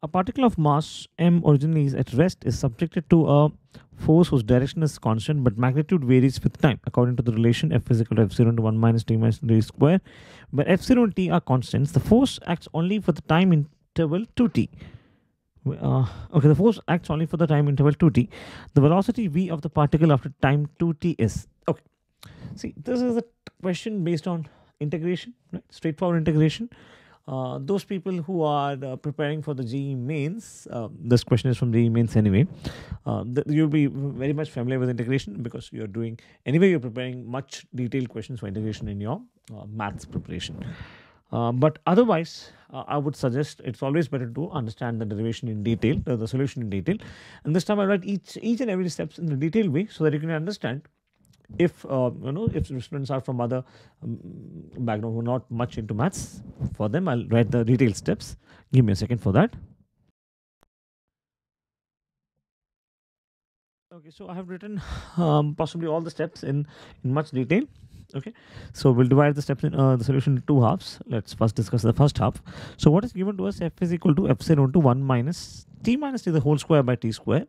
A particle of mass m originally is at rest is subjected to a force whose direction is constant but magnitude varies with time according to the relation F is equal to F0 into 1 minus t minus t square. Where F0 and t are constants, the force acts only for the time interval 2t. Uh, okay, the force acts only for the time interval 2t. The velocity v of the particle after time 2t is. Okay, see, this is a question based on integration, right? Straightforward integration. Uh, those people who are uh, preparing for the JEE mains, uh, this question is from JEE mains anyway. Uh, you'll be very much familiar with integration because you're doing anyway. You're preparing much detailed questions for integration in your uh, maths preparation. Uh, but otherwise, I would suggest it's always better to understand the derivation in detail, the solution in detail. And this time I write each each and every steps in a detailed way so that you can understand if uh, you know if students are from other um, background who are not much into maths for them i'll write the detailed steps. Give me a second for that. Okay so i have written um, possibly all the steps in in much detail. Okay so we'll divide the steps in uh, the solution into two halves. Let's first discuss the first half. So what is given to us f is equal to epsilon to 1 minus t minus t the whole square by t square.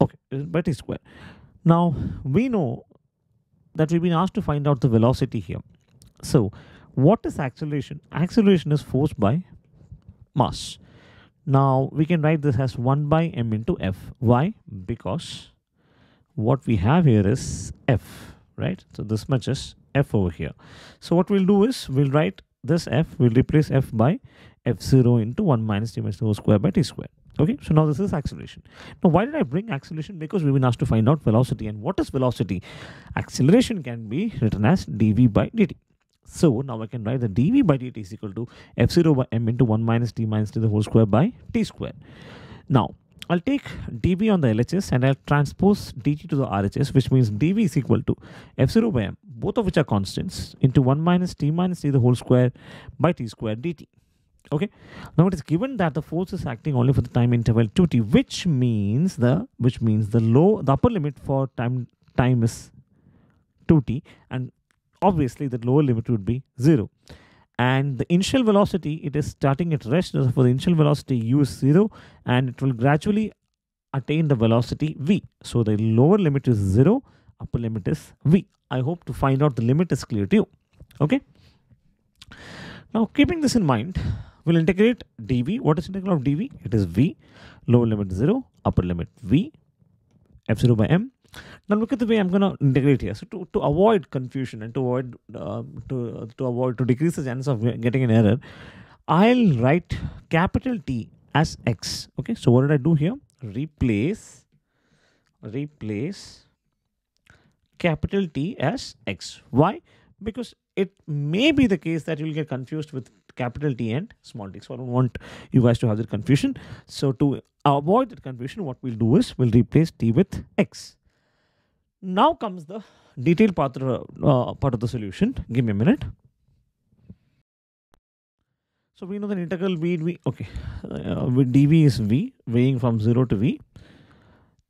Okay by t square now, we know that we've been asked to find out the velocity here. So, what is acceleration? Acceleration is force by mass. Now, we can write this as 1 by m into f. Why? Because what we have here is f, right? So, this much is f over here. So, what we'll do is we'll write this f, we'll replace f by f0 into 1 minus t minus square by t square. Okay, so now this is acceleration. Now, why did I bring acceleration? Because we've been asked to find out velocity. And what is velocity? Acceleration can be written as dv by dt. So now I can write the dv by dt is equal to f0 by m into 1 minus t minus t the whole square by t square. Now, I'll take dv on the LHS and I'll transpose dt to the RHS, which means dv is equal to f0 by m, both of which are constants, into 1 minus t minus t the whole square by t square dt okay. Now it is given that the force is acting only for the time interval 2t which means the which means the low the upper limit for time time is 2t and obviously the lower limit would be 0 and the initial velocity it is starting at rest. So for the initial velocity u is 0 and it will gradually attain the velocity v. So the lower limit is 0 upper limit is v. I hope to find out the limit is clear to you. Okay. Now keeping this in mind We'll integrate dv. What is integral of dv? It is v, lower limit 0, upper limit v, f0 by m. Now look at the way I'm going to integrate here. So to, to avoid confusion and to avoid uh, to, to avoid to decrease the chance of getting an error, I'll write capital T as x. Okay, so what did I do here? Replace replace capital T as x. Why? Because it may be the case that you'll get confused with capital T and small t. So I don't want you guys to have that confusion. So to avoid that confusion, what we'll do is we'll replace t with x. Now comes the detailed part of, uh, part of the solution. Give me a minute. So we know that integral v, v okay, uh, dv is v, weighing from 0 to v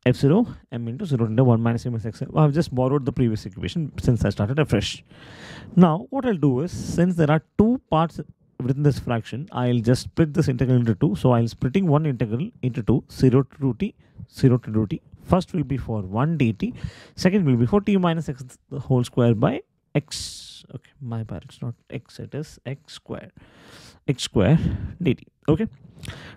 f0 m into 0 into 1 minus m minus x. I've just borrowed the previous equation since I started afresh. Now, what I'll do is, since there are two parts within this fraction, I'll just split this integral into two. So I'll splitting one integral into two, 0 to 2t, 0 to 2t. First will be for 1 dt, second will be for t minus x the whole square by x. Okay, my bad, it's not x, it is x square, x square dt. Okay.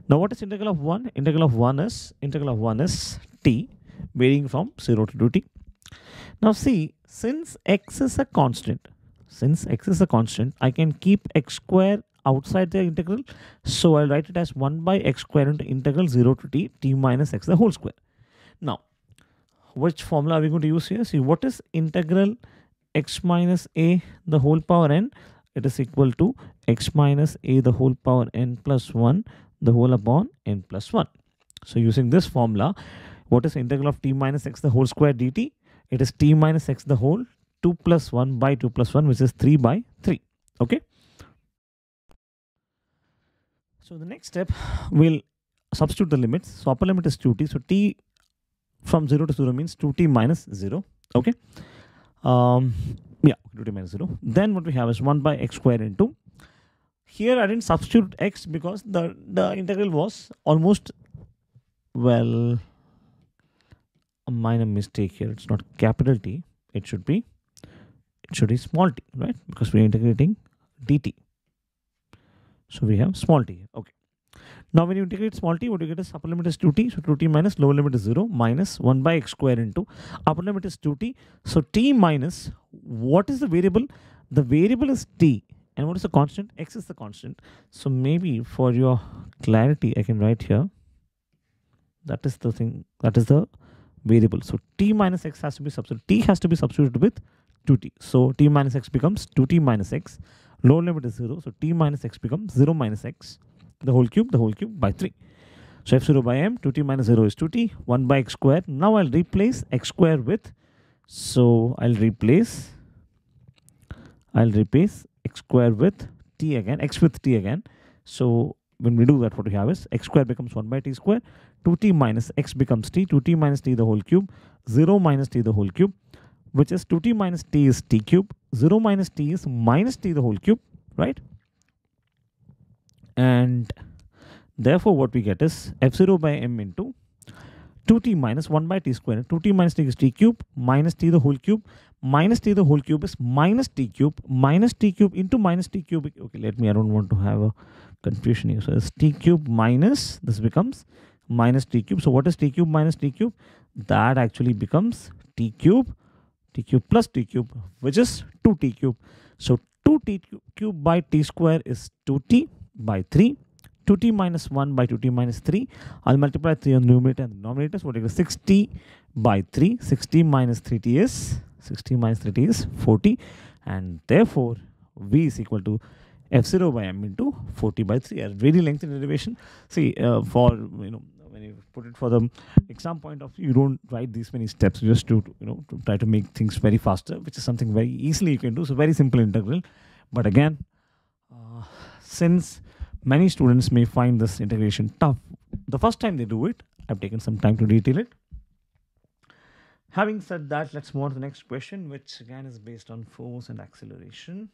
Now what is integral of 1? Integral of 1 is, integral of 1 is t varying from 0 to 2t. Now see, since x is a constant, since x is a constant, I can keep x square outside the integral. So I'll write it as 1 by x square into integral 0 to t, t minus x the whole square. Now, which formula are we going to use here? See, what is integral x minus a the whole power n? It is equal to x minus a the whole power n plus 1 the whole upon n plus 1. So using this formula, what is integral of t minus x the whole square dt? It is t minus x the whole 2 plus 1 by 2 plus 1 which is 3 by 3. Okay. So the next step we'll substitute the limits. So upper limit is 2t. So t from 0 to 0 means 2t minus 0. Okay. Um, yeah, 2t minus 0. Then what we have is 1 by x squared into here I didn't substitute x because the, the integral was almost, well, a minor mistake here. It's not capital T. It should be, it should be small t, right? Because we're integrating dt. So we have small t. Okay. Now when you integrate small t, what you get is upper limit is 2t. So 2t minus lower limit is 0 minus 1 by x square into upper limit is 2t. So t minus what is the variable? The variable is t. And what is the constant? x is the constant. So maybe for your clarity, I can write here. That is the thing. That is the variable. So t minus x has to be substituted. t has to be substituted with 2t. So t minus x becomes 2t minus x. Lower limit is 0. So t minus x becomes 0 minus x the whole cube, the whole cube by 3. So f0 by m, 2t minus 0 is 2t, 1 by x square. Now I'll replace x square with, so I'll replace, I'll replace x square with t again, x with t again. So when we do that, what we have is x square becomes 1 by t square, 2t minus x becomes t, 2t minus t the whole cube, 0 minus t the whole cube, which is 2t minus t is t cube, 0 minus t is minus t the whole cube, right? and therefore what we get is f0 by m into 2t minus 1 by t square 2t minus t is t cube minus t the whole cube minus t the whole cube is minus t cube minus t cube into minus t cube okay let me i don't want to have a confusion here so it's t cube minus this becomes minus t cube so what is t cube minus t cube that actually becomes t cube t cube plus t cube which is 2t cube so 2t cube by t square is 2t by 3. 2t minus 1 by 2t minus 3. I'll multiply 3 on numerator and denominator. So 6t by 3. 6t minus 3t is 60 minus 3t is 40 and therefore v is equal to f0 by m into 40 by 3 a very lengthy derivation see uh, for you know put it for the exam point of you don't write these many steps just to you know to try to make things very faster which is something very easily you can do so very simple integral but again uh, since many students may find this integration tough. The first time they do it, I've taken some time to detail it. Having said that, let's move on to the next question, which again is based on force and acceleration.